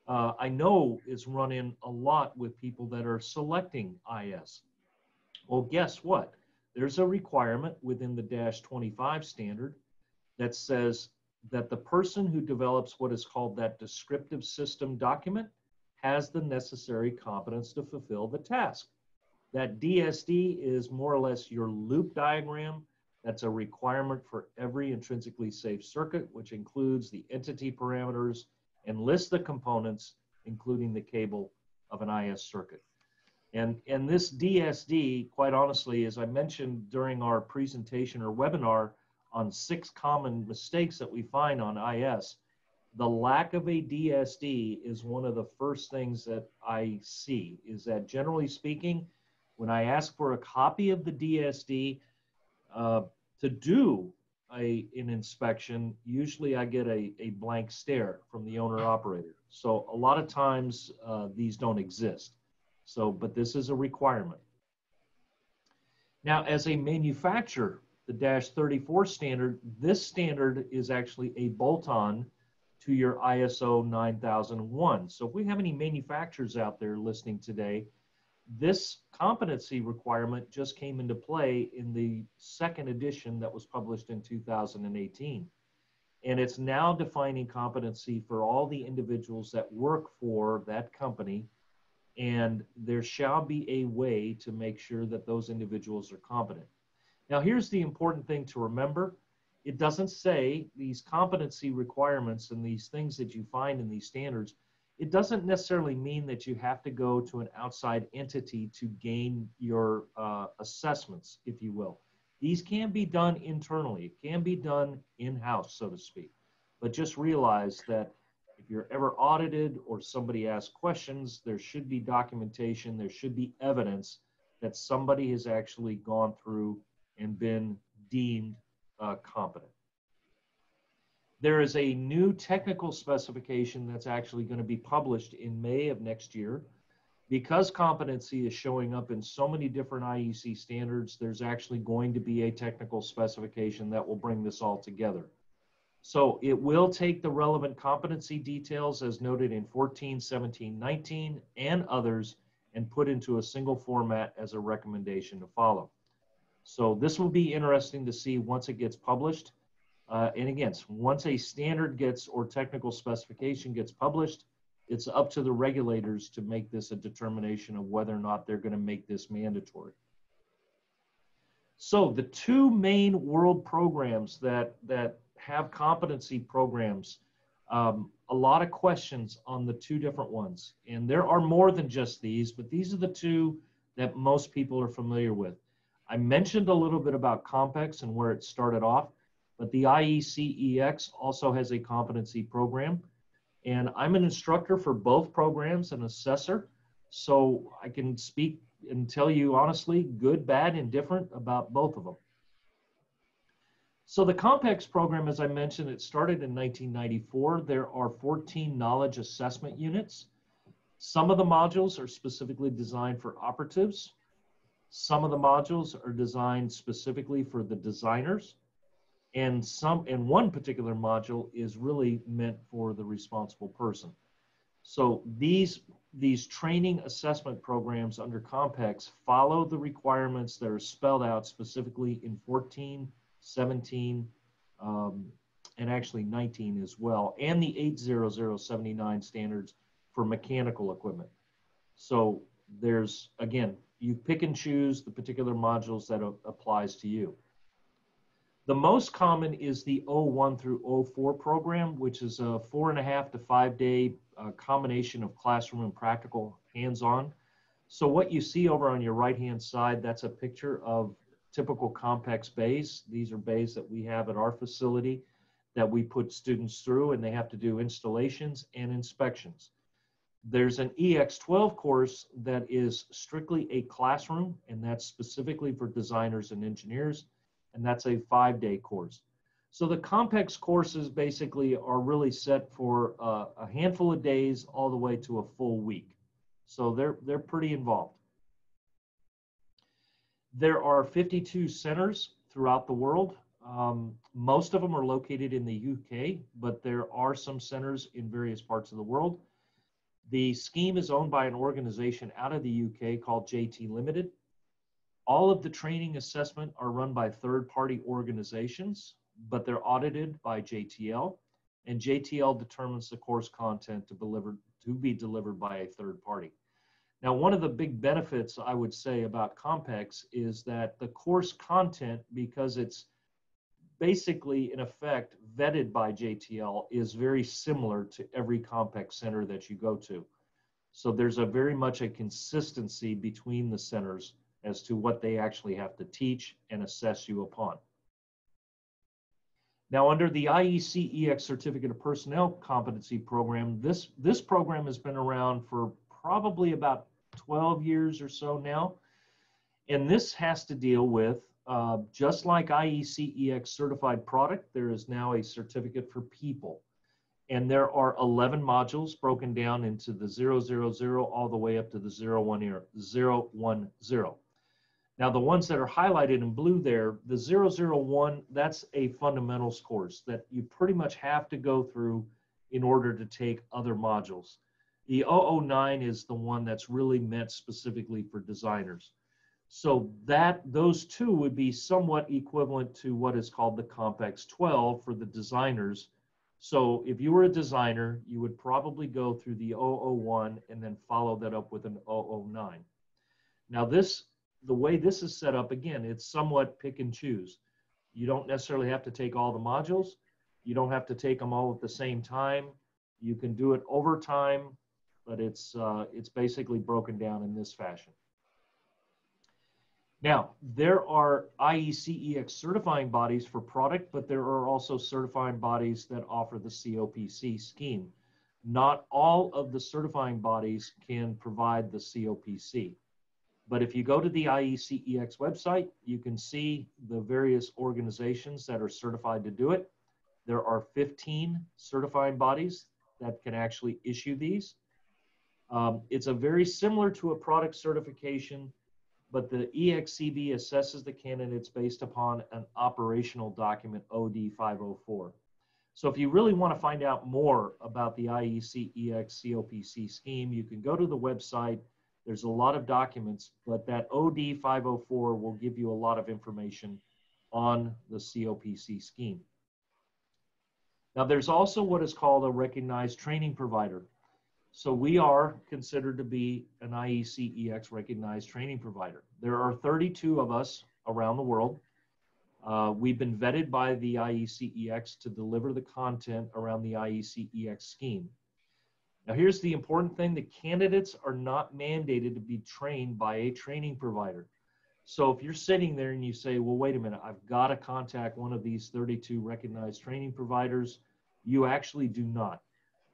uh, I know is running a lot with people that are selecting IS. Well, guess what? There's a requirement within the Dash 25 standard that says that the person who develops what is called that descriptive system document has the necessary competence to fulfill the task. That DSD is more or less your loop diagram. That's a requirement for every intrinsically safe circuit, which includes the entity parameters and lists the components, including the cable of an IS circuit. And, and this DSD, quite honestly, as I mentioned during our presentation or webinar, on six common mistakes that we find on IS, the lack of a DSD is one of the first things that I see. Is that generally speaking, when I ask for a copy of the DSD uh, to do a, an inspection, usually I get a, a blank stare from the owner operator. So a lot of times uh, these don't exist. So, but this is a requirement. Now, as a manufacturer, the Dash 34 standard, this standard is actually a bolt-on to your ISO 9001. So if we have any manufacturers out there listening today, this competency requirement just came into play in the second edition that was published in 2018. And it's now defining competency for all the individuals that work for that company. And there shall be a way to make sure that those individuals are competent. Now, here's the important thing to remember. It doesn't say these competency requirements and these things that you find in these standards, it doesn't necessarily mean that you have to go to an outside entity to gain your uh, assessments, if you will. These can be done internally, it can be done in house, so to speak. But just realize that if you're ever audited or somebody asks questions, there should be documentation, there should be evidence that somebody has actually gone through and been deemed uh, competent. There is a new technical specification that's actually going to be published in May of next year. Because competency is showing up in so many different IEC standards, there's actually going to be a technical specification that will bring this all together. So it will take the relevant competency details as noted in 14, 17, 19, and others and put into a single format as a recommendation to follow. So this will be interesting to see once it gets published. Uh, and again, once a standard gets or technical specification gets published, it's up to the regulators to make this a determination of whether or not they're going to make this mandatory. So the two main world programs that, that have competency programs, um, a lot of questions on the two different ones. And there are more than just these, but these are the two that most people are familiar with. I mentioned a little bit about CompEx and where it started off, but the IECEx also has a competency program. And I'm an instructor for both programs, an assessor. So I can speak and tell you honestly, good, bad, and different about both of them. So the CompEx program, as I mentioned, it started in 1994. There are 14 knowledge assessment units. Some of the modules are specifically designed for operatives. Some of the modules are designed specifically for the designers, and some and one particular module is really meant for the responsible person. So these these training assessment programs under CompEx follow the requirements that are spelled out specifically in 14, 17, um, and actually 19 as well, and the 80079 standards for mechanical equipment. So there's, again, you pick and choose the particular modules that applies to you. The most common is the 01 through 04 program, which is a four and a half to five day uh, combination of classroom and practical hands-on. So what you see over on your right-hand side, that's a picture of typical CompEx bays. These are bays that we have at our facility that we put students through and they have to do installations and inspections. There's an EX12 course that is strictly a classroom and that's specifically for designers and engineers and that's a five day course. So the CompEx courses basically are really set for uh, a handful of days all the way to a full week. So they're, they're pretty involved. There are 52 centers throughout the world. Um, most of them are located in the UK, but there are some centers in various parts of the world. The scheme is owned by an organization out of the UK called JT Limited. All of the training assessment are run by third party organizations, but they're audited by JTL, and JTL determines the course content to, deliver, to be delivered by a third party. Now, one of the big benefits I would say about CompEx is that the course content, because it's basically in effect vetted by JTL, is very similar to every CompEx center that you go to. So there's a very much a consistency between the centers as to what they actually have to teach and assess you upon. Now, under the IECEx Certificate of Personnel Competency Program, this, this program has been around for probably about 12 years or so now. And this has to deal with, uh, just like IECEx certified product, there is now a certificate for people. And there are 11 modules broken down into the 000 all the way up to the 010. 010. Now, the ones that are highlighted in blue there, the 001, that's a fundamentals course that you pretty much have to go through in order to take other modules. The 009 is the one that's really meant specifically for designers. So that those two would be somewhat equivalent to what is called the CompEx 12 for the designers. So if you were a designer, you would probably go through the 001 and then follow that up with an 009. Now this the way this is set up, again, it's somewhat pick and choose. You don't necessarily have to take all the modules. You don't have to take them all at the same time. You can do it over time, but it's, uh, it's basically broken down in this fashion. Now, there are IECEx certifying bodies for product, but there are also certifying bodies that offer the CoPC scheme. Not all of the certifying bodies can provide the CoPC. But if you go to the IECEx website, you can see the various organizations that are certified to do it. There are 15 certifying bodies that can actually issue these. Um, it's a very similar to a product certification, but the ExCB assesses the candidates based upon an operational document OD 504. So if you really want to find out more about the IECEx CoPC scheme, you can go to the website there's a lot of documents, but that OD 504 will give you a lot of information on the CoPC scheme. Now, there's also what is called a recognized training provider. So we are considered to be an IECEx recognized training provider. There are 32 of us around the world. Uh, we've been vetted by the IECEx to deliver the content around the IECEx scheme. Now, here's the important thing the candidates are not mandated to be trained by a training provider. So if you're sitting there and you say, well, wait a minute, I've got to contact one of these 32 recognized training providers, you actually do not.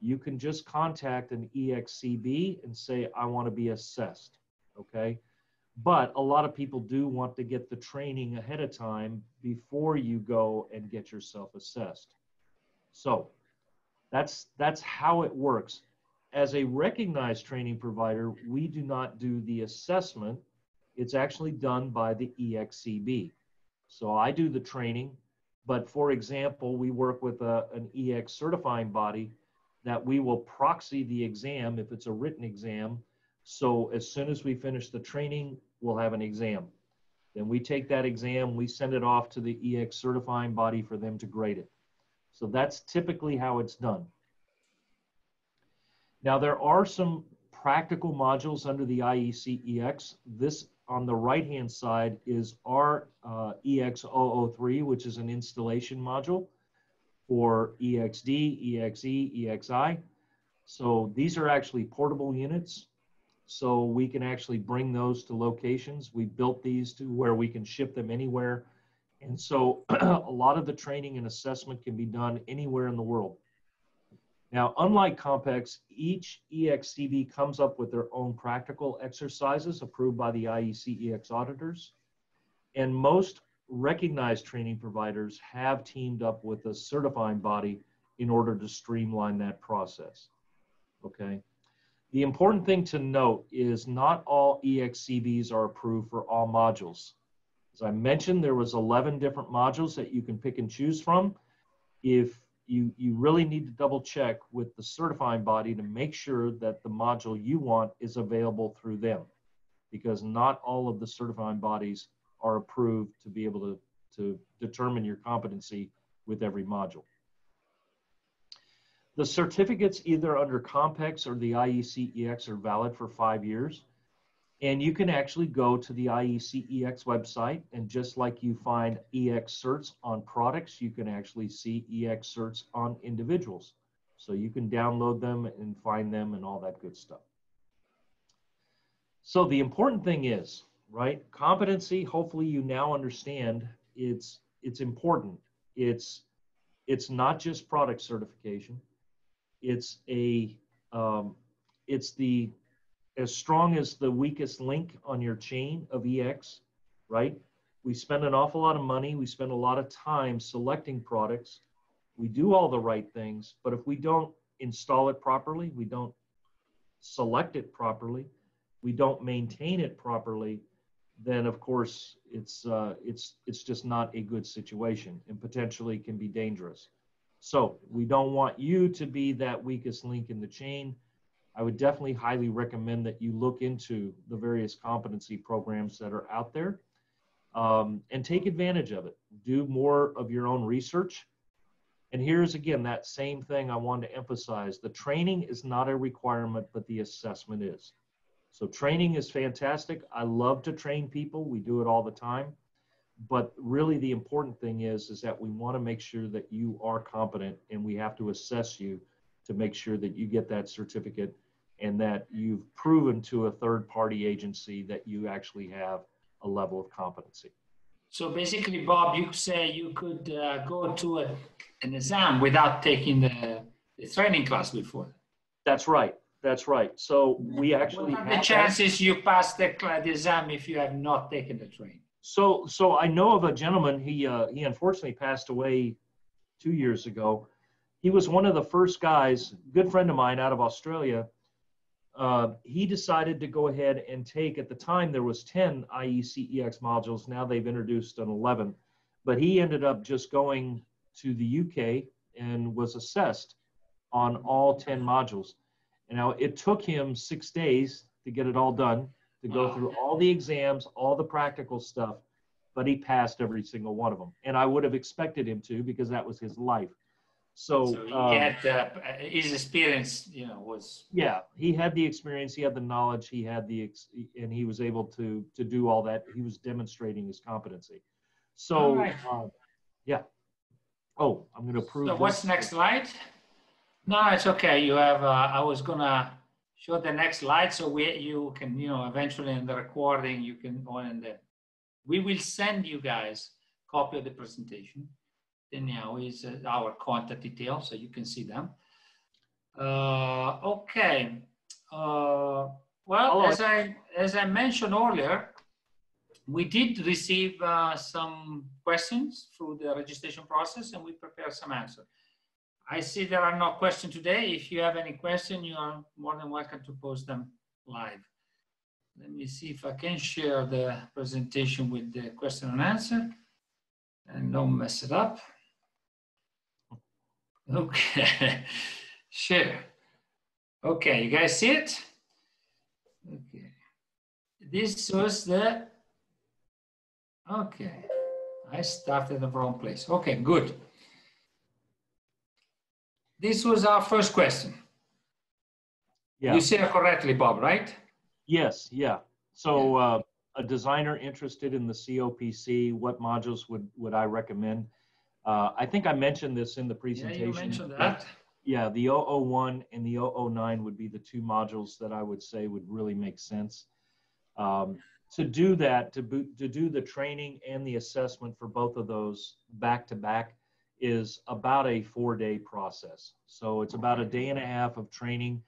You can just contact an ExCB and say, I want to be assessed. Okay. But a lot of people do want to get the training ahead of time before you go and get yourself assessed. So that's that's how it works as a recognized training provider, we do not do the assessment. It's actually done by the ExCB. So I do the training, but for example, we work with a, an EX certifying body that we will proxy the exam if it's a written exam. So as soon as we finish the training, we'll have an exam. Then we take that exam, we send it off to the EX certifying body for them to grade it. So that's typically how it's done. Now, there are some practical modules under the IECEx. This on the right-hand side is our uh, EX003, which is an installation module for EXD, EXE, EXI. So these are actually portable units. So we can actually bring those to locations. We built these to where we can ship them anywhere. And so a lot of the training and assessment can be done anywhere in the world. Now, unlike CompEx, each ExCB comes up with their own practical exercises approved by the IECEx auditors. And most recognized training providers have teamed up with a certifying body in order to streamline that process. Okay. The important thing to note is not all ExCBs are approved for all modules. As I mentioned, there was 11 different modules that you can pick and choose from. If you, you really need to double check with the certifying body to make sure that the module you want is available through them because not all of the certifying bodies are approved to be able to, to determine your competency with every module. The certificates either under CompEx or the IECEx are valid for five years. And you can actually go to the IECEx website, and just like you find EX certs on products, you can actually see EX certs on individuals. So you can download them and find them and all that good stuff. So the important thing is, right, competency, hopefully you now understand it's it's important. It's it's not just product certification. It's a um, it's the as strong as the weakest link on your chain of EX, right? We spend an awful lot of money. We spend a lot of time selecting products. We do all the right things, but if we don't install it properly, we don't select it properly, we don't maintain it properly, then of course it's uh, it's it's just not a good situation and potentially can be dangerous. So we don't want you to be that weakest link in the chain. I would definitely highly recommend that you look into the various competency programs that are out there um, and take advantage of it. Do more of your own research. And here's again that same thing I want to emphasize the training is not a requirement, but the assessment is. So, training is fantastic. I love to train people, we do it all the time. But really, the important thing is, is that we want to make sure that you are competent and we have to assess you to make sure that you get that certificate and that you've proven to a third party agency that you actually have a level of competency. So basically, Bob, you say you could uh, go to a, an exam without taking the, the, training class before. That's right. That's right. So we actually what are the chances you pass the, the exam if you have not taken the train? So, so I know of a gentleman. He uh, he unfortunately passed away two years ago. He was one of the first guys, good friend of mine out of Australia, uh, he decided to go ahead and take at the time there was 10 IECEx modules now they've introduced an 11 but he ended up just going to the UK and was assessed on all 10 modules now it took him six days to get it all done to go wow. through all the exams all the practical stuff but he passed every single one of them and I would have expected him to because that was his life so, so he um, had uh, his experience, you know, was yeah. He had the experience, he had the knowledge, he had the ex- and he was able to to do all that. He was demonstrating his competency. So, right. uh, yeah. Oh, I'm going to prove. So, what's next slide? No, it's okay. You have. Uh, I was gonna show the next slide so we you can you know eventually in the recording you can go in then we will send you guys copy of the presentation then now is uh, our contact details, so you can see them. Uh, okay. Uh, well, as I as I mentioned earlier, we did receive uh, some questions through the registration process, and we prepared some answers. I see there are no questions today. If you have any question, you are more than welcome to post them live. Let me see if I can share the presentation with the question and answer and don't mess it up. Okay, share. Okay, you guys see it? Okay. This was the, okay. I started the wrong place. Okay, good. This was our first question. Yeah. You said it correctly, Bob, right? Yes, yeah. So uh, a designer interested in the CoPC, what modules would, would I recommend? Uh, I think I mentioned this in the Yeah, presentation. you mentioned that. Yeah, the 001 and the 009 would be the two modules that I would say would really make sense. Um, to do that, to, to do the training and the assessment for both of those back to back is about a four day process. So it's about a day and a half of training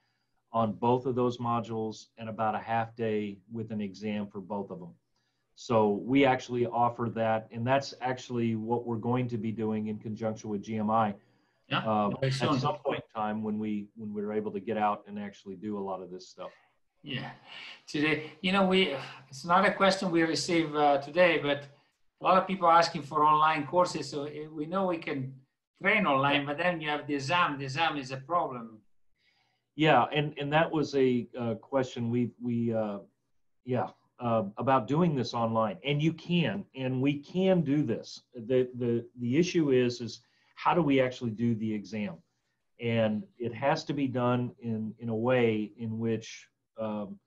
on both of those modules and about a half day with an exam for both of them. So we actually offer that, and that's actually what we're going to be doing in conjunction with GMI Yeah. um, at some point in time when we when we're able to get out and actually do a lot of this stuff. Yeah. Today, you know, we, it's not a question we receive uh, today, but a lot of people are asking for online courses. So eh, we know we can train online, but then you have the exam. The exam is a problem. Yeah, and and that was a uh, question we we uh, yeah uh, about doing this online, and you can, and we can do this. the the The issue is is how do we actually do the exam, and it has to be done in in a way in which um,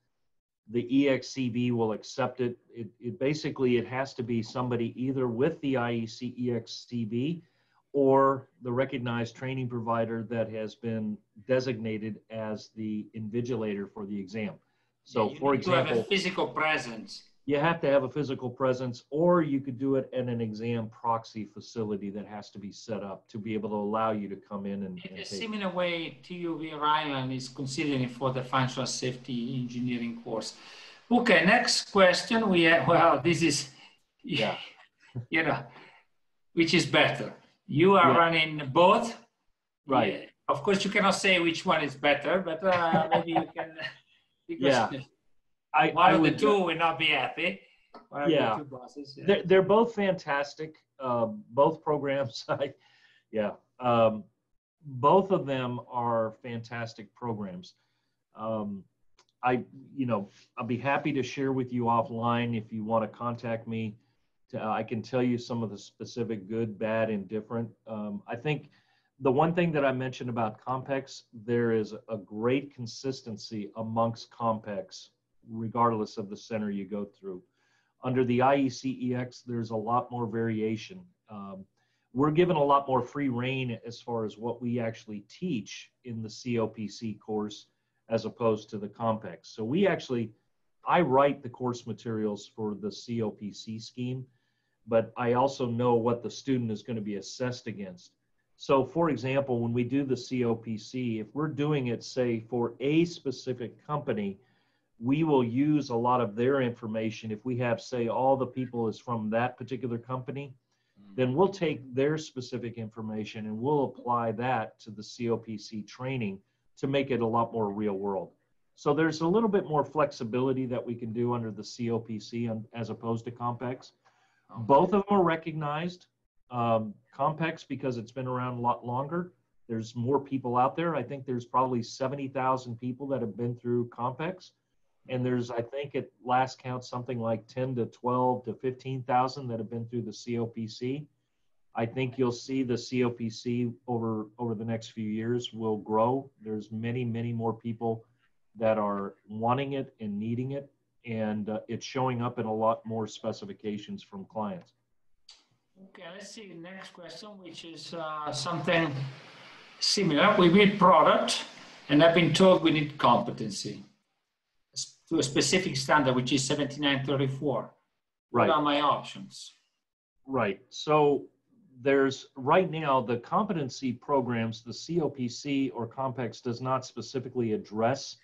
the ExCB will accept it. it. It basically it has to be somebody either with the IEC EXCB or the recognized training provider that has been designated as the invigilator for the exam. So, you for need to have a example, physical presence. You have to have a physical presence, or you could do it at an exam proxy facility that has to be set up to be able to allow you to come in and, In and a similar way, TUV Ireland is considering for the functional safety engineering course. Okay, next question. We have, well, this is, Yeah. you know, which is better? You are Yeah. running both. Right. Of course, you cannot say which one is better, but uh, maybe you can. Because Yeah. I, one I of the would, two will not be happy. One of Yeah. the two bosses. yeah. they're, they're both fantastic. Um, both programs, I, yeah, um, both of them are fantastic programs. Um, I, you know, I'll be happy to share with you offline if you want to contact me. To, I can tell you some of the specific good, bad, and different. Um, I think the one thing that I mentioned about CompEx, there is a great consistency amongst CompEx, regardless of the center you go through under the IECEx, there's a lot more variation. Um, we're given a lot more free reign as far as what we actually teach in the CoPC course as opposed to the CompEx. So we actually, I write the course materials for the CoPC scheme, but I also know what the student is going to be assessed against. So for example, when we do the COPC, if we're doing it, say, for a specific company, we will use a lot of their information. If we have, say, all the people is from that particular company, then we'll take their specific information and we'll apply that to the CoPC training to make it a lot more real world. So there's a little bit more flexibility that we can do under the CoPC as opposed to CompEx. Both of them are recognized. Um, CompEx, because it's been around a lot longer, there's more people out there. I think there's probably 70,000 people that have been through CompEx. And there's, I think at last count, something like 10 to 12 to 15,000 that have been through the CoPC. I think you'll see the CoPC over, over the next few years will grow. There's many, many more people that are wanting it and needing it. And uh, it's showing up in a lot more specifications from clients. Okay, let's see, next question, which is uh, something similar. We build product, and I've been told we need competency to a specific standard, which is 7934. Right. What are my options? Right. So there's right now the competency programs, the CoPC or CompEx does not specifically address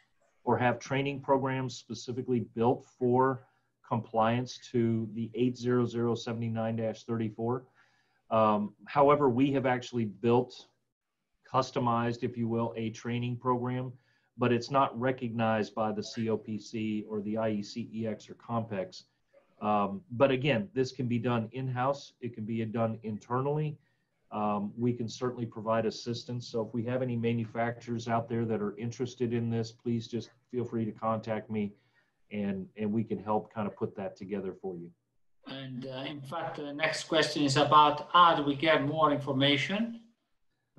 or have training programs specifically built for compliance to the 80079-34. Um, however, we have actually built, customized, if you will, a training program, but it's not recognized by the CoPC or the IECEx or CompEx. Um, but again, this can be done in-house. It can be done internally. Um, we can certainly provide assistance. So if we have any manufacturers out there that are interested in this, please just feel free to contact me and, and we can help kind of put that together for you. And uh, in fact, the next question is about how do we get more information?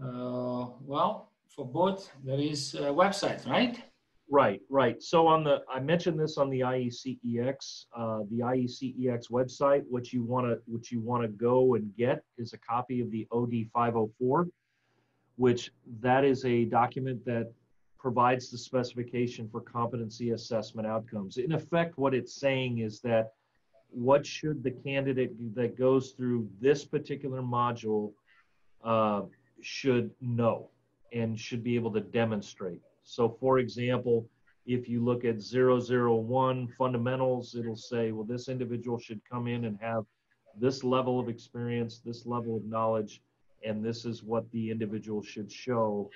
Uh, well, for both, there is a website, right? Right, right. So on the, I mentioned this on the IECEx, uh, the IECEx website. What you want to, what you want to go and get is a copy of the OD 504, which that is a document that provides the specification for competency assessment outcomes. In effect, what it's saying is that what should the candidate that goes through this particular module uh, should know and should be able to demonstrate. So for example, if you look at 001 fundamentals, it'll say, well, this individual should come in and have this level of experience, this level of knowledge, and this is what the individual should show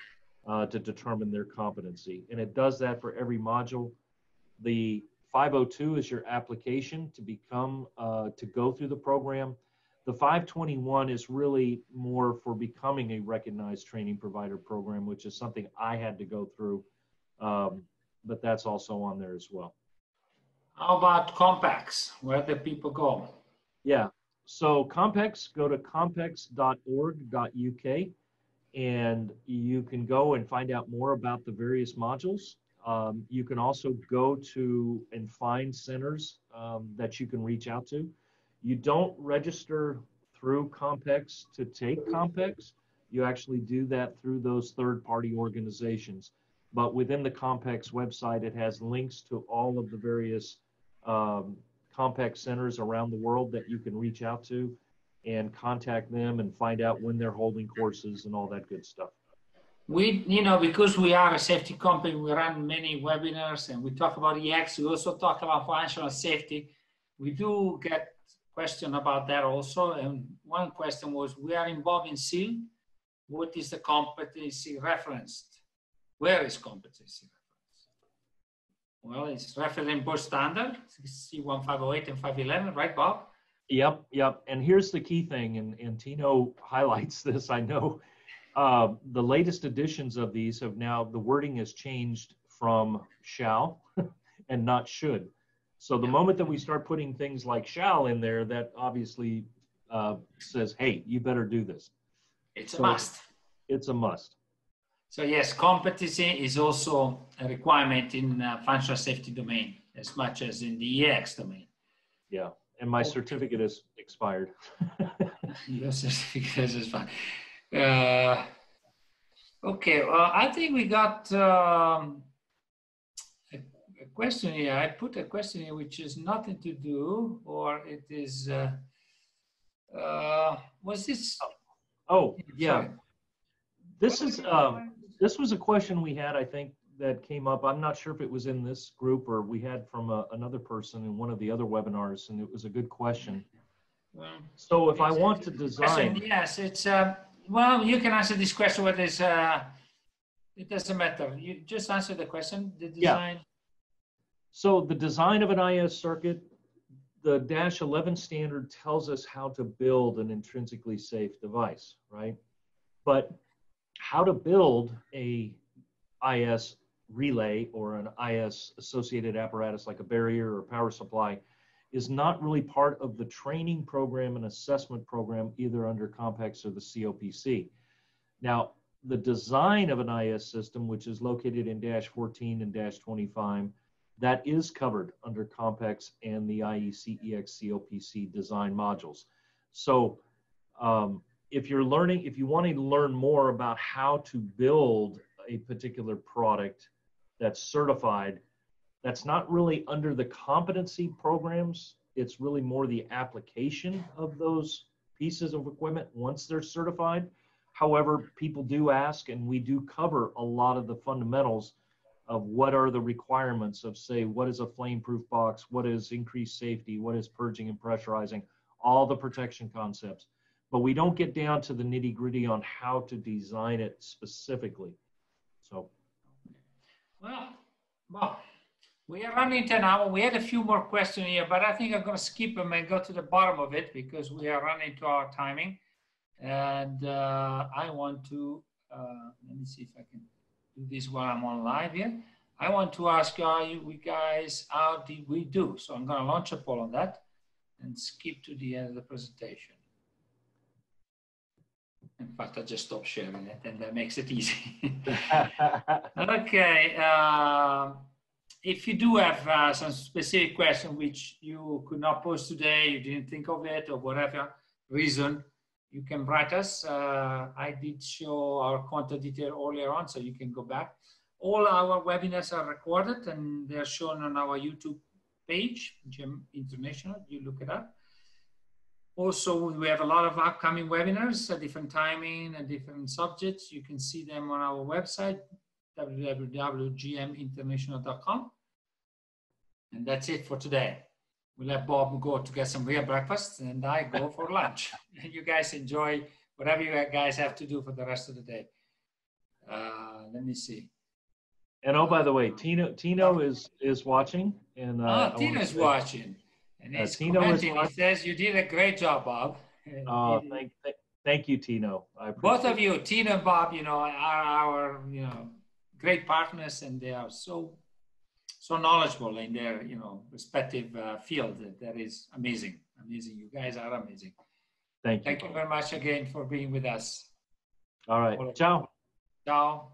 uh, to determine their competency. And it does that for every module. The 502 is your application to become, uh, to go through the program. The 521 is really more for becoming a recognized training provider program, which is something I had to go through, um, but that's also on there as well. How about CompEx? Where do people go? Yeah, so CompEx, go to compex.org.uk and you can go and find out more about the various modules. Um, you can also go to and find centers um, that you can reach out to. You don't register through CompEx to take CompEx. You actually do that through those third party organizations. But within the CompEx website, it has links to all of the various um, CompEx centers around the world that you can reach out to and contact them and find out when they're holding courses and all that good stuff. We, you know, because we are a safety company, we run many webinars and we talk about EX. We also talk about functional safety. We do get question about that also. And one question was, we are involved in SIL. What is the competency referenced? Where is competency referenced? Well, it's referenced in both standard, C1508 and 511, right, Bob? Yep, yep. And here's the key thing, and, and Tino highlights this, I know. Uh, the latest editions of these have now, the wording has changed from shall and not should. So the moment that we start putting things like shall in there, that obviously uh, says, hey, you better do this. It's so a must. It's a must. So yes, competency is also a requirement in uh, functional safety domain as much as in the EX domain. Yeah, and my okay. certificate is expired. Your certificate is fine. Uh, okay, well, I think we got um, question here. I put a question here which is nothing to do, or it is. Uh, uh, was this? Oh, yeah. Sorry. This is um, this was a question we had. I think that came up. I'm not sure if it was in this group or we had from a, another person in one of the other webinars, and it was a good question. Well, so if I want to design, question, yes, it's. Uh, well, you can answer this question. What is? Uh, it doesn't matter. You just answer the question. The design. Yeah. So the design of an IS circuit, the Dash 11 standard tells us how to build an intrinsically safe device, right? But how to build a IS relay or an IS associated apparatus like a barrier or power supply is not really part of the training program and assessment program either under CompEx or the CoPC. Now, the design of an IS system, which is located in Dash 14 and Dash 25, that is covered under CompEx and the IECEx CoPC design modules. So um, if you're learning, if you want to learn more about how to build a particular product that's certified, that's not really under the competency programs. It's really more the application of those pieces of equipment once they're certified. However, people do ask, and we do cover a lot of the fundamentals of what are the requirements of say what is a flame proof box what is increased safety what is purging and pressurizing all the protection concepts. But we don't get down to the nitty gritty on how to design it specifically. So. Well well we are running into an hour. We had a few more questions here but i think i'm going to skip them and go to the bottom of it because we are running to our timing. And uh, i want to uh, let me see if i can do this while I'm on live here. I want to ask you, we guys, how did we do? So I'm going to launch a poll on that and skip to the end of the presentation. In fact, I just stopped sharing it and that makes it easy. okay. Uh, if you do have uh, some specific question which you could not post today, you didn't think of it or whatever reason, you can write us. Uh, I did show our contact detail earlier on, so you can go back. All our webinars are recorded and they're shown on our YouTube page, GM International. You look it up. Also, we have a lot of upcoming webinars at different timing and different subjects. You can see them on our website, www.gminternational.com. And that's it for today. We'll let Bob go to get some real breakfast and I go for lunch. And you guys enjoy whatever you guys have to do for the rest of the day. Uh, let me see. And oh, by the way, Tino Tino is is watching, and uh, oh, Tino's watching, and he's uh, Tino commenting. He says you did a great job, Bob. Oh, thank, thank you, Tino. Both of you, Tino and Bob, you know, are our you know great partners, and they are so so knowledgeable in their you know respective uh, field. That is amazing, amazing. You guys are amazing. Thank you. Thank you very much again for being with us. All right. Ciao. Ciao.